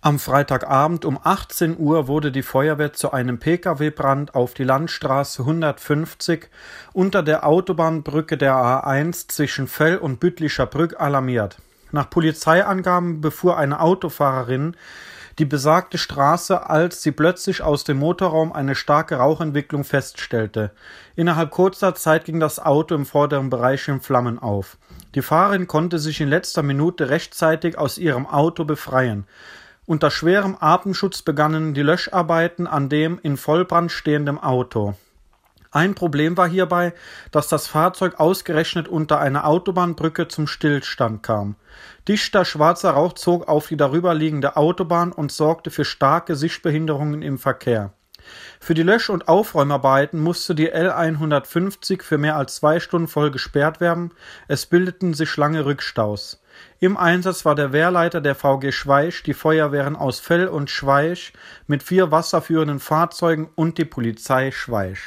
Am Freitagabend um 18 Uhr wurde die Feuerwehr zu einem Pkw-Brand auf die Landstraße 150 unter der Autobahnbrücke der A1 zwischen Fell und Büttlischer Brück alarmiert. Nach Polizeiangaben befuhr eine Autofahrerin die besagte Straße, als sie plötzlich aus dem Motorraum eine starke Rauchentwicklung feststellte. Innerhalb kurzer Zeit ging das Auto im vorderen Bereich in Flammen auf. Die Fahrerin konnte sich in letzter Minute rechtzeitig aus ihrem Auto befreien. Unter schwerem Atemschutz begannen die Löscharbeiten an dem in Vollbrand stehenden Auto. Ein Problem war hierbei, dass das Fahrzeug ausgerechnet unter einer Autobahnbrücke zum Stillstand kam. Dichter schwarzer Rauch zog auf die darüberliegende Autobahn und sorgte für starke Sichtbehinderungen im Verkehr. Für die Lösch- und Aufräumarbeiten musste die L 150 für mehr als zwei Stunden voll gesperrt werden, es bildeten sich lange Rückstaus. Im Einsatz war der Wehrleiter der VG Schweich, die Feuerwehren aus Fell und Schweich mit vier wasserführenden Fahrzeugen und die Polizei Schweich